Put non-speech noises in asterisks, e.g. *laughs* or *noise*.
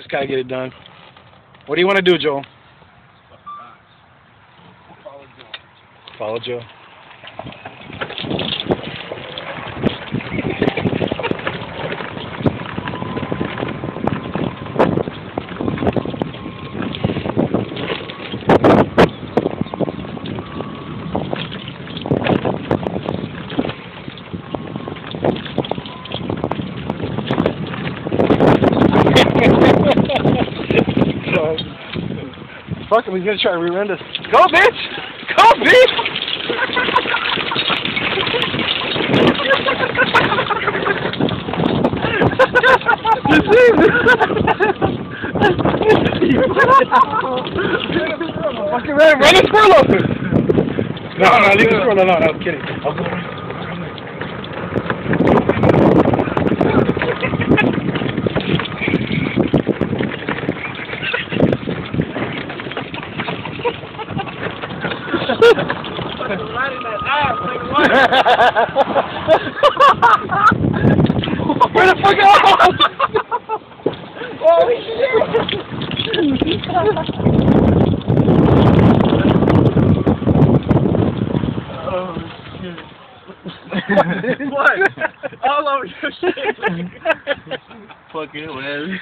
Just gotta get it done. What do you want to do, Joel? Follow Joe. *laughs* *laughs* Fuck him, he's gonna try to re-rend us. Go, bitch! Go, bitch! Fucking run, run the squirrel over! No, no, leave the squirrel alone. I was kidding. Where the fuck out? Holy What? All over your shit. Fucking whatever.